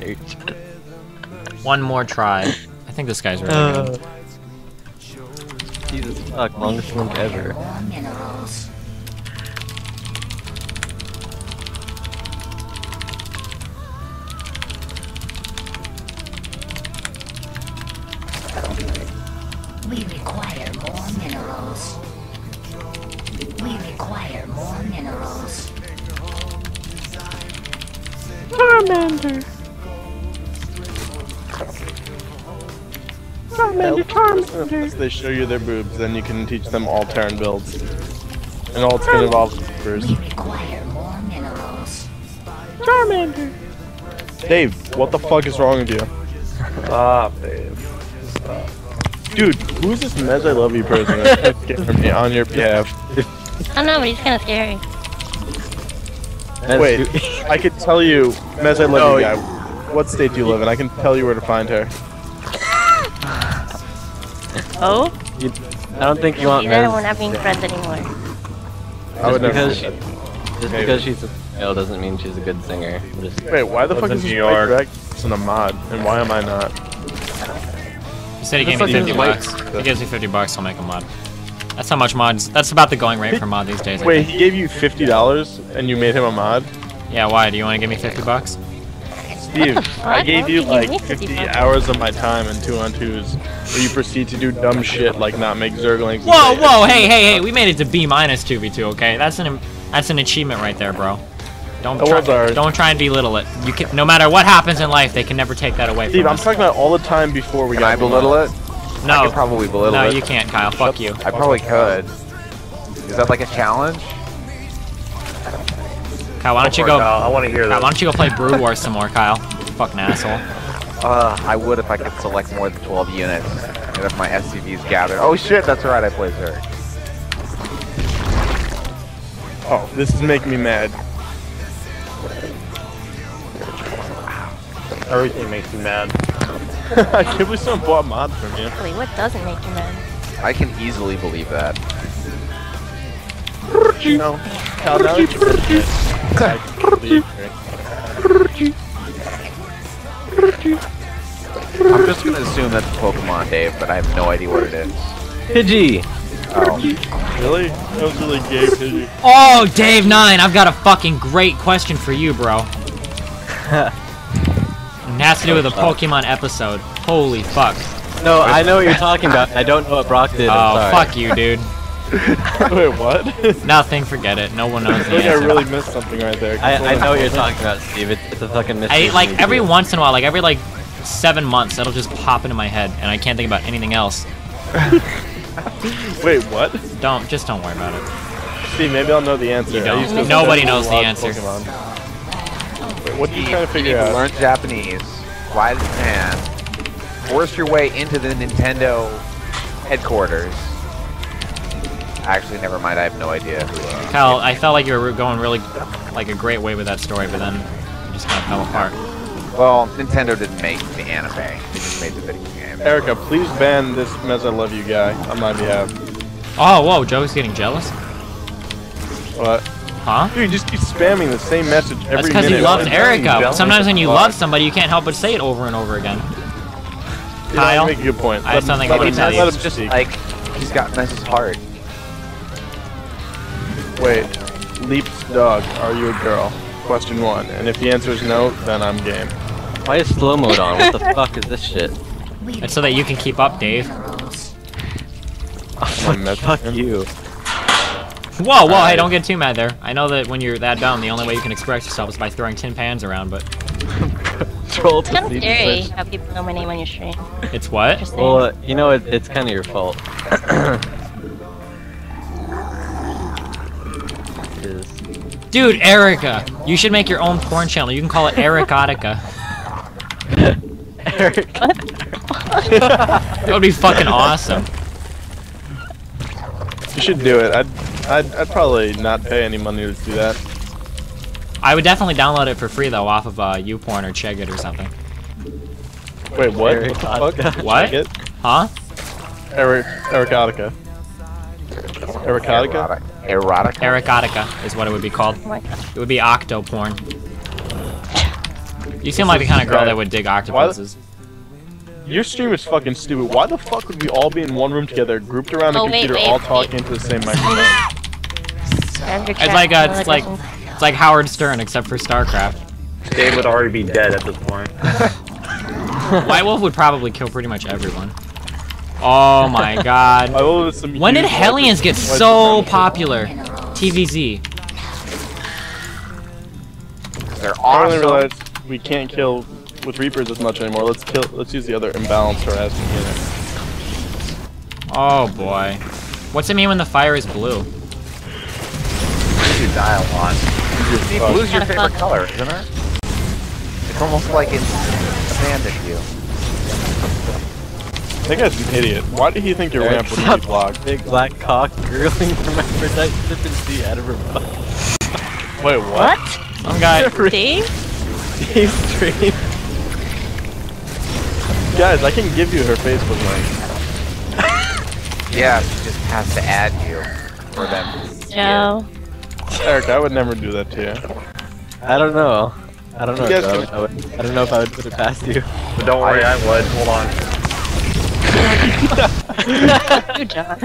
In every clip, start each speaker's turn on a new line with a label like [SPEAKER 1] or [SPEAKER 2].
[SPEAKER 1] One more try. I think this guy's really uh, good.
[SPEAKER 2] Jesus fuck, longest link ever.
[SPEAKER 3] Minerals. We require more minerals. We require more minerals.
[SPEAKER 4] Charmander. Charmander, Charmander.
[SPEAKER 5] Once they show you their boobs, then you can teach them all turn builds. And all it's gonna involve is supers.
[SPEAKER 3] We require more minerals.
[SPEAKER 4] Charmander.
[SPEAKER 5] Dave, what the fuck is wrong with you?
[SPEAKER 6] Stop, Dave.
[SPEAKER 5] Dude, who's this Mez I love you person that's scaring me on your behalf?
[SPEAKER 7] I don't know, but he's kind of scary.
[SPEAKER 2] That's
[SPEAKER 5] Wait, I could tell you, Mez I love
[SPEAKER 6] No,
[SPEAKER 5] you guy, what state do you live in? I can tell you where to find her.
[SPEAKER 7] Oh?
[SPEAKER 2] you- I don't think you want
[SPEAKER 7] Either
[SPEAKER 2] Mez.
[SPEAKER 7] we're not being friends anymore.
[SPEAKER 5] I would
[SPEAKER 2] Just
[SPEAKER 5] never
[SPEAKER 2] because, she,
[SPEAKER 5] that.
[SPEAKER 2] just because she's a male doesn't mean she's a good singer. Just,
[SPEAKER 5] Wait, why the fuck is this
[SPEAKER 6] New
[SPEAKER 5] white
[SPEAKER 6] York.
[SPEAKER 5] drag in a mod? And why am I not?
[SPEAKER 1] He said he gave me 50 bucks.
[SPEAKER 5] weight.
[SPEAKER 1] He gives me 50 bucks, I'll make a mod. That's how much mods. That's about the going rate for mod these days.
[SPEAKER 5] Wait, he gave you fifty dollars and you made him a mod?
[SPEAKER 1] Yeah, why? Do you want to give me 50 bucks?
[SPEAKER 5] Steve, I gave you
[SPEAKER 7] would you give
[SPEAKER 5] like
[SPEAKER 7] 50
[SPEAKER 5] 50 hours of my time in two on twos, where you proceed to do dumb shit like not make Zerglings. and
[SPEAKER 1] Whoa,
[SPEAKER 5] say-
[SPEAKER 1] whoa, hey, hey, hey! We made it to B minus 2v2, okay? That's an that's an achievement right there, bro. Don't
[SPEAKER 5] That
[SPEAKER 1] try,
[SPEAKER 5] ours.
[SPEAKER 1] don't try and belittle it. You can, no matter what happens in life, they can never take that away
[SPEAKER 5] Steve,
[SPEAKER 1] from
[SPEAKER 5] I'm
[SPEAKER 1] us.
[SPEAKER 5] talking about all the time before we
[SPEAKER 8] Can
[SPEAKER 5] got
[SPEAKER 8] I belittle it? I
[SPEAKER 1] No,
[SPEAKER 8] could probably belittle
[SPEAKER 1] no,
[SPEAKER 8] it.
[SPEAKER 1] you can't, Kyle. Fuck you.
[SPEAKER 8] I probably could. Is that like a challenge?
[SPEAKER 1] Kyle, why don't you
[SPEAKER 6] Go for it,
[SPEAKER 1] go?
[SPEAKER 6] Kyle. I want to hear
[SPEAKER 1] Kyle, why don't you go play Brood Wars some more, Kyle? Fucking asshole.
[SPEAKER 8] Uh, I would if I could select more than 12 units. And if my SCVs gather. Oh shit, that's right, I play Zerg.
[SPEAKER 5] Oh, this is making me mad.
[SPEAKER 6] Everything makes me mad.
[SPEAKER 5] I can't believe someone bought mods from you.
[SPEAKER 7] Really, what doesn't make you mad?
[SPEAKER 8] I can easily believe that.
[SPEAKER 5] No. Cal, now that you mention it, I can believe her.
[SPEAKER 8] I'm just gonna assume that's Pokemon, Dave, but I have no idea what it is.
[SPEAKER 2] Pidgey!
[SPEAKER 8] Oh.
[SPEAKER 5] Really? That was really gay, Pidgey.
[SPEAKER 1] Oh, Dave Nine, I've got a fucking great question for you, bro. It has to do with a Pokemon episode. Holy fuck.
[SPEAKER 2] No, I know what you're talking about. I don't know what Brock did. I'm
[SPEAKER 1] Oh,
[SPEAKER 2] sorry.
[SPEAKER 1] fuck you, dude.
[SPEAKER 5] Wait, what?
[SPEAKER 1] Nothing, forget it. No one knows
[SPEAKER 5] I think I really missed something right there.
[SPEAKER 2] I, I know what you're talking about, Steve. It's, it's a fucking mystery.
[SPEAKER 1] I like every
[SPEAKER 2] too.
[SPEAKER 1] once in a while, like every like seven months, it'll just pop into my head, and I can't think about anything else.
[SPEAKER 5] Wait, what?
[SPEAKER 1] Don't just don't worry about it.
[SPEAKER 5] See, maybe I'll know the answer.
[SPEAKER 1] You don't. Nobody knows the
[SPEAKER 5] a lot of
[SPEAKER 1] answer.
[SPEAKER 5] Pokemon. Wait, what are you
[SPEAKER 8] Steve,
[SPEAKER 5] trying to figure
[SPEAKER 8] you
[SPEAKER 5] out?
[SPEAKER 8] learn Japanese, fly to Japan, force your way into the Nintendo headquarters. Actually, never mind. I have no idea who. Uh,
[SPEAKER 1] Kyle, I felt like you were going really like a great way with that story, but then it just kind of fell apart.
[SPEAKER 8] well, Nintendo didn't make the anime; they just made the video game.
[SPEAKER 5] Erica, please ban this Mez I love you guy on my behalf.
[SPEAKER 1] Oh, whoa, Joe's getting jealous?
[SPEAKER 5] What?
[SPEAKER 1] Huh?
[SPEAKER 5] Dude, you just keep spamming the same message every
[SPEAKER 1] That's because
[SPEAKER 5] minute.
[SPEAKER 1] he loves Erica. Sometimes when you
[SPEAKER 6] fuck.
[SPEAKER 1] love somebody, you can't help but say it over and over again.
[SPEAKER 5] You know,
[SPEAKER 1] Kyle,
[SPEAKER 5] you make a good point.
[SPEAKER 1] I have
[SPEAKER 5] Let him-
[SPEAKER 1] something I can
[SPEAKER 5] him-
[SPEAKER 1] tell you.
[SPEAKER 5] let him
[SPEAKER 8] It's just like he's got Mez's heart.
[SPEAKER 5] Wait, Leap's dog, are you a girl? Question one. And if the answer is no, then I'm game.
[SPEAKER 2] Why is slow mode on? What the fuck is this shit?
[SPEAKER 3] We
[SPEAKER 1] It's so that you can keep up, Dave.
[SPEAKER 3] minerals.
[SPEAKER 2] fuck, fuck you.
[SPEAKER 1] Whoa, whoa, hey, don't get too mad there. I know that when you're that dumb, the only way you can express yourself is by throwing tin pans around, but
[SPEAKER 2] Troll
[SPEAKER 7] It's kind of scary how people know my name on your stream.
[SPEAKER 1] it's what?
[SPEAKER 2] Well, uh, you know, it, it's kind of your fault.
[SPEAKER 1] Dude, Erica, you should make your own porn channel. You can call it Ericotica.
[SPEAKER 2] Eric.
[SPEAKER 1] That would be fucking awesome.
[SPEAKER 5] You should do it. I'd, I'd, I'd probably not pay any money to do that.
[SPEAKER 1] I would definitely download it for free though, off of uh, YouPorn or Chegit or something.
[SPEAKER 5] Wait, what?
[SPEAKER 2] Eric
[SPEAKER 5] What the fuck?
[SPEAKER 1] What?
[SPEAKER 5] Check.
[SPEAKER 1] Huh?
[SPEAKER 5] Eric, Ericotica. Ericotica?
[SPEAKER 8] Erotic. Erotica.
[SPEAKER 1] Is what it would be called.
[SPEAKER 7] My god.
[SPEAKER 1] It would be octo porn. You seem like the kind of girl that would dig octopuses.
[SPEAKER 5] Your stream is fucking stupid. Why the fuck would we all be in one room together, grouped around a
[SPEAKER 7] Oh,
[SPEAKER 5] computer,
[SPEAKER 7] wait,
[SPEAKER 5] all
[SPEAKER 7] wait.
[SPEAKER 5] talking into the same microphone?
[SPEAKER 1] It's like uh, it's like it's like Howard Stern except for StarCraft.
[SPEAKER 6] Dave would already be dead at this point.
[SPEAKER 1] White Wolf would probably kill pretty much everyone. Oh my god.
[SPEAKER 5] I will with some
[SPEAKER 1] When did
[SPEAKER 5] huge
[SPEAKER 1] Hellions get so popular? TVZ.
[SPEAKER 8] They're
[SPEAKER 5] I only realized we can't kill with Reapers as much anymore. Let's kill. Let's use the other imbalanced harassment unit.
[SPEAKER 1] Oh boy. What's it mean when the fire is blue?
[SPEAKER 8] You dial on. See,
[SPEAKER 5] Fuck.
[SPEAKER 8] blue's your favorite color, isn't it? It's almost like it's abandoned you.
[SPEAKER 5] That guy's an idiot. Why did he think your ramp would be blocked?
[SPEAKER 2] Big black cock gurgling from Aphrodite Sippin' out of her butt.
[SPEAKER 5] Wait, what?
[SPEAKER 1] Some guy.
[SPEAKER 7] Dave?
[SPEAKER 2] Steve's stream.
[SPEAKER 5] Guys, I can give you her Facebook link.
[SPEAKER 8] Yeah, she just has to add you for them.
[SPEAKER 7] Joe.
[SPEAKER 5] Eric, I would never do that to you.
[SPEAKER 2] I don't know. I don't know.
[SPEAKER 5] You guys
[SPEAKER 2] Joe.
[SPEAKER 5] can-
[SPEAKER 2] I, would, I don't know if I would put it past you.
[SPEAKER 6] But don't worry, I would. Hold on.
[SPEAKER 7] Good job.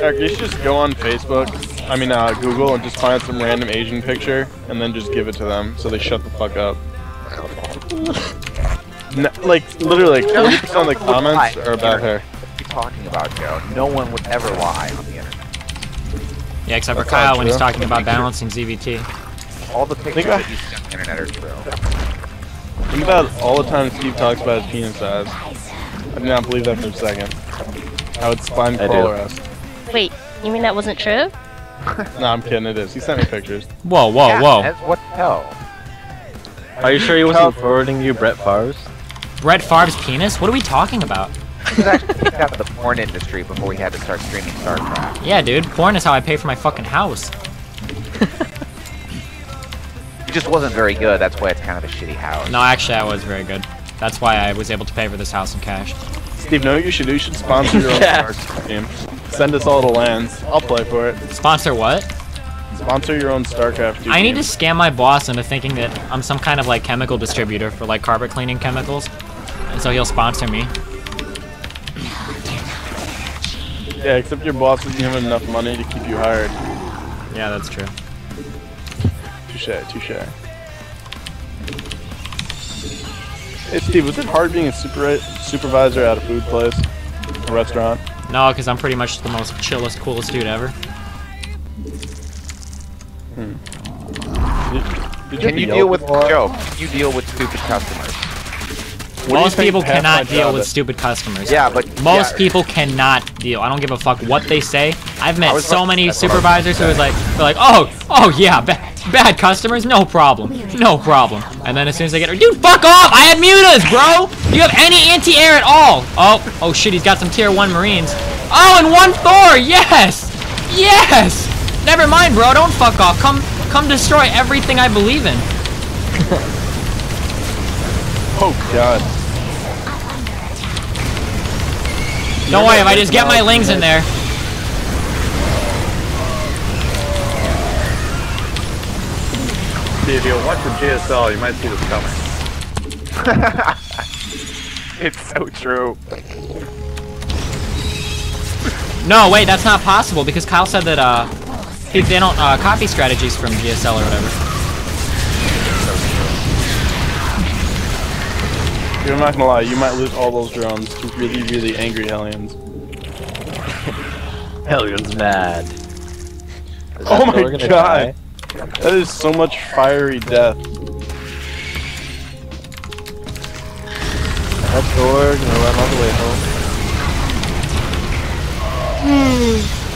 [SPEAKER 5] Eric, you should just go on Facebook. I mean, uh, Google, and just find some random Asian picture, and then just give it to them, so they shut the fuck up. No, like literally, like 40% of the comments are about her.
[SPEAKER 8] What are you talking about, Joe? No one would ever lie.
[SPEAKER 1] Yeah, except for Kyle when he's talking about balancing ZVT.
[SPEAKER 8] All the pictures
[SPEAKER 5] I-
[SPEAKER 8] that you see on the internet are true.
[SPEAKER 5] Think about all the time Steve talks about his penis size. I do not believe that for a second. I would spine
[SPEAKER 2] I do.
[SPEAKER 5] crawler us.
[SPEAKER 7] Wait, you mean that wasn't true?
[SPEAKER 5] No, I'm kidding. It is. He sent me pictures.
[SPEAKER 1] Whoa, whoa,
[SPEAKER 8] yeah,
[SPEAKER 1] whoa.
[SPEAKER 8] What the hell?
[SPEAKER 2] Are you sure he wasn't forwarding you Brett Favre's?
[SPEAKER 1] Brett Favre's penis? What are we talking about?
[SPEAKER 8] He was actually kicked out of the porn industry before we had to start streaming StarCraft.
[SPEAKER 1] Yeah, dude, porn is how I pay for my fucking house.
[SPEAKER 8] it just wasn't very good. That's why it's kind of a shitty house.
[SPEAKER 1] No, actually, I was very good. That's why I was able to pay for this house in cash.
[SPEAKER 5] Steve, no, you should do? You should sponsor your own
[SPEAKER 2] Yeah.
[SPEAKER 5] StarCraft game. Send us all the lands. I'll play for it.
[SPEAKER 1] Sponsor what?
[SPEAKER 5] Sponsor your own StarCraft 2
[SPEAKER 1] I need to scam my boss into thinking that I'm some kind of like chemical distributor for like carpet cleaning chemicals. And so he'll sponsor me.
[SPEAKER 5] Yeah, except your boss doesn't have enough money to keep you hired.
[SPEAKER 1] Yeah, that's true.
[SPEAKER 5] Touche, touche. Hey Steve, was it hard being a super supervisor at a food place, a restaurant?
[SPEAKER 1] No, because I'm pretty much the most chillest, coolest dude ever. Hmm.
[SPEAKER 5] Did, did
[SPEAKER 8] Can
[SPEAKER 5] have
[SPEAKER 8] you deal with
[SPEAKER 5] at people a lot?
[SPEAKER 8] Joe? Can you deal with stupid customers?
[SPEAKER 5] What
[SPEAKER 1] Most people cannot deal with
[SPEAKER 5] is?
[SPEAKER 1] stupid customers.
[SPEAKER 8] Yeah, but
[SPEAKER 1] Most
[SPEAKER 8] yeah,
[SPEAKER 1] people cannot deal. I don't give a fuck what they say. I've met so
[SPEAKER 8] about-
[SPEAKER 1] many
[SPEAKER 8] that's what I was
[SPEAKER 1] supervisors who
[SPEAKER 8] gonna
[SPEAKER 1] like, they're like, oh, oh yeah, ba- bad customers, no problem, no problem. And then as soon as they get, dude, fuck off! I had mutas, bro. You have any anti-air at all? Oh, oh shit, he's got some tier one marines. Oh, and one Thor, yes, yes. Never mind, bro. Don't fuck off. Come, come destroy everything I believe in.
[SPEAKER 5] Oh god.
[SPEAKER 1] Don't worry, if I just get my lings in there.
[SPEAKER 6] If you watch the GSL, you might see this coming.
[SPEAKER 8] It's so true.
[SPEAKER 1] No, wait, that's not possible because Kyle said that uh, they they don't uh, copy strategies from GSL or whatever.
[SPEAKER 5] I'm not gonna lie, you might lose all those drones to really, really angry Hellions.
[SPEAKER 2] Hellion's mad.
[SPEAKER 5] Oh my God.
[SPEAKER 2] die?
[SPEAKER 5] That is so much fiery death.
[SPEAKER 2] That door gonna run all the way home.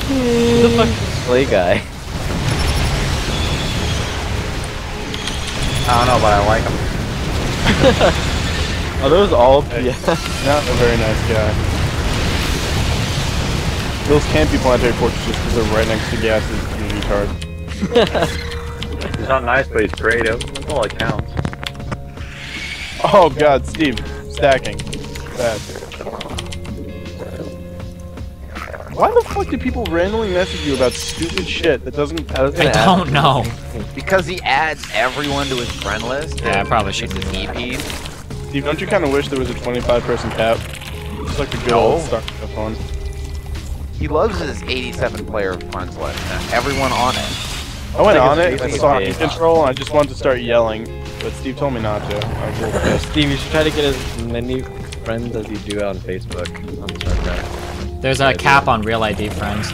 [SPEAKER 2] Who the fuck is this play guy?
[SPEAKER 8] I don't know, but I like them.
[SPEAKER 2] Are those all yeah.
[SPEAKER 5] Not a very nice guy. Those can't be planetary fortresses because they're right next to gases, you retard.
[SPEAKER 6] He's not nice, but he's creative. That's all that counts.
[SPEAKER 5] Oh god, Steve, stacking. bad. Why the fuck do people randomly message you about stupid shit that doesn't?
[SPEAKER 2] I,
[SPEAKER 1] I don't know.
[SPEAKER 8] Because he adds everyone to his friend list.
[SPEAKER 1] Yeah, I probably
[SPEAKER 8] increases
[SPEAKER 1] shouldn't do
[SPEAKER 8] EPs.
[SPEAKER 5] Steve, don't you kind of wish there was a 25 person cap? Just like the good
[SPEAKER 8] No.
[SPEAKER 5] old StarCraft one.
[SPEAKER 8] He loves his 87 player friends list. and Everyone on it.
[SPEAKER 5] I went on it, I saw
[SPEAKER 2] big.
[SPEAKER 5] control, and I just wanted to start yelling, but Steve told me not to. I was a little pissed.
[SPEAKER 2] Steve, you should try to get as many friends as you do on Facebook on StarCraft.
[SPEAKER 1] There's a cap on real ID friends.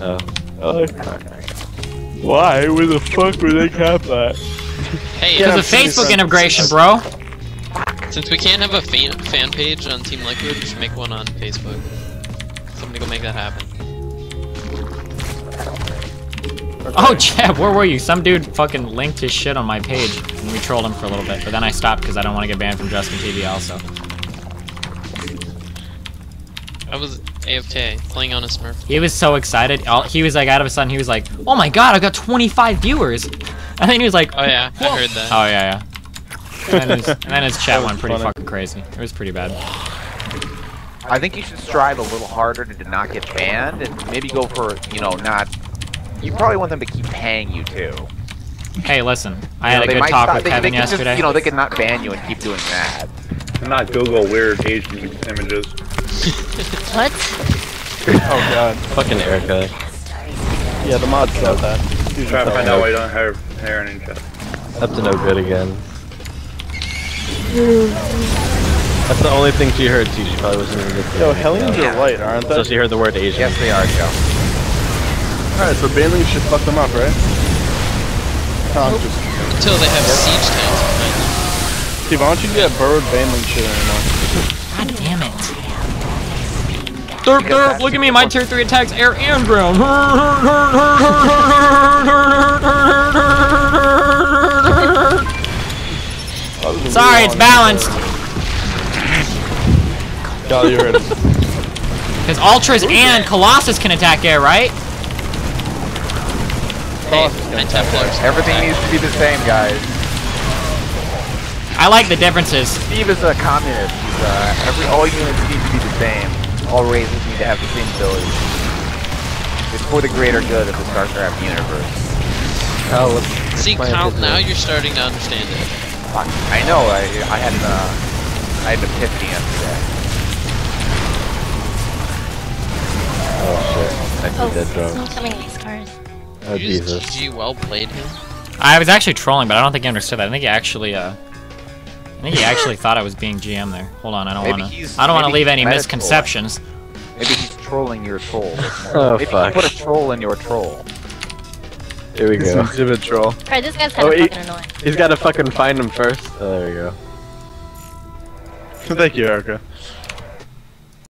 [SPEAKER 2] Oh.
[SPEAKER 5] Why? Where the fuck were they cap that?
[SPEAKER 9] Hey,
[SPEAKER 5] Yeah,
[SPEAKER 1] There's a
[SPEAKER 5] I'm seeing
[SPEAKER 1] Facebook integration, bro.
[SPEAKER 9] Since we can't have a fan, fan page on Team Liquid, we should make one on Facebook. Somebody go make that happen.
[SPEAKER 1] Oh, Jeb, where were you? Some dude fucking linked his shit on my page, and we trolled him for a little bit. But then I stopped because I don't want to get banned from Justin TV also.
[SPEAKER 9] I was AFK, playing on a Smurf.
[SPEAKER 1] He was so excited. All- He was like, out of a sudden, he was like, "Oh my god, I got 25 viewers!" And then he was like,
[SPEAKER 9] Oh yeah, I heard that.
[SPEAKER 1] "Oh yeah, yeah." And then his, and then his chat went pretty
[SPEAKER 5] funny.
[SPEAKER 1] fucking crazy. It was pretty bad.
[SPEAKER 8] I think you should strive a little harder to not get banned and maybe go for, you know, not. You probably want them to keep paying you too.
[SPEAKER 1] Hey, listen, I
[SPEAKER 8] You
[SPEAKER 1] had
[SPEAKER 8] know,
[SPEAKER 1] a good talk
[SPEAKER 8] stop-
[SPEAKER 1] with
[SPEAKER 8] they-
[SPEAKER 1] Kevin
[SPEAKER 8] they could just,
[SPEAKER 1] yesterday.
[SPEAKER 8] you know, they could not ban you and keep doing that.
[SPEAKER 6] And not Google weird Asian images.
[SPEAKER 7] What?
[SPEAKER 5] Oh god.
[SPEAKER 2] Fucking Erica.
[SPEAKER 5] Yeah, the mods said that. Dude,
[SPEAKER 6] Try to find out why you don't have hair in chat.
[SPEAKER 2] Up to no good again. That's the only thing she heard too. She probably wasn't even listening.
[SPEAKER 5] Yo,
[SPEAKER 2] to anything
[SPEAKER 5] Hellions
[SPEAKER 2] else.
[SPEAKER 5] are light, aren't they?
[SPEAKER 2] So she heard the word Asian.
[SPEAKER 8] Yes, they are, Joe.
[SPEAKER 5] Alright, so Bailey should fuck them up, right? No, I'm just...
[SPEAKER 9] Until they have siege tanks behind them.
[SPEAKER 5] Steve, why don't you do that bird Baneling shit anymore?
[SPEAKER 1] God damn it. Derp, derp, look at me, my tier 3 attacks air and ground. Sorry, it's balanced.
[SPEAKER 5] God, you heard it.
[SPEAKER 1] Because Ultras and Colossus can attack air, right?
[SPEAKER 9] Hey, my Templars.
[SPEAKER 8] Everything needs to be the same, guys.
[SPEAKER 1] I like the differences.
[SPEAKER 8] Steve is a communist. He's, uh, every all units need to be the same. All races need to have the same abilities. It's for the greater good of the StarCraft universe.
[SPEAKER 2] Oh, what's
[SPEAKER 9] See,
[SPEAKER 2] my
[SPEAKER 9] Kyle,
[SPEAKER 2] opinion?
[SPEAKER 9] now you're starting to understand it.
[SPEAKER 8] Fuck, I know. I I had an uh, I had an epiphany yesterday.
[SPEAKER 2] Oh shit. I
[SPEAKER 7] Oh,
[SPEAKER 2] see dead drone.
[SPEAKER 7] someone's coming in these cars.
[SPEAKER 2] Oh
[SPEAKER 9] you
[SPEAKER 2] Jesus.
[SPEAKER 9] GG well played him.
[SPEAKER 1] I was actually trolling, but I don't think he understood that. I think he actually, uh, I think he actually thought I was being GM there. Hold on, I don't
[SPEAKER 8] Maybe
[SPEAKER 1] want to. I don't want to leave any
[SPEAKER 8] meta trolling.
[SPEAKER 1] misconceptions.
[SPEAKER 8] Maybe he's trolling your troll.
[SPEAKER 2] Oh,
[SPEAKER 8] Maybe
[SPEAKER 2] fuck.
[SPEAKER 8] you put a troll in your troll.
[SPEAKER 2] Here we go.
[SPEAKER 5] Exhibit troll.
[SPEAKER 7] Alright, this guy's kind
[SPEAKER 2] Oh,
[SPEAKER 7] of
[SPEAKER 2] he-
[SPEAKER 7] fucking annoying.
[SPEAKER 2] He's got to fucking find him first. Oh, there we go.
[SPEAKER 5] Thank you, Erica.